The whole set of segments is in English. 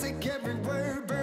take every word.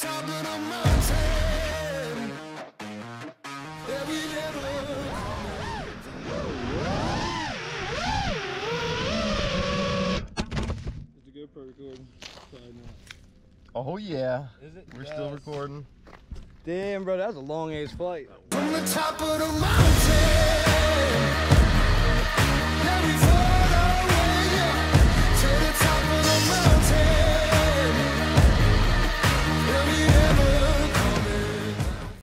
Top of the mountain. Yeah, we. Is the GoPro recording? Oh yeah. Is it? We're still recording. Damn, bro, that was a long ass flight. From the top of the mountain.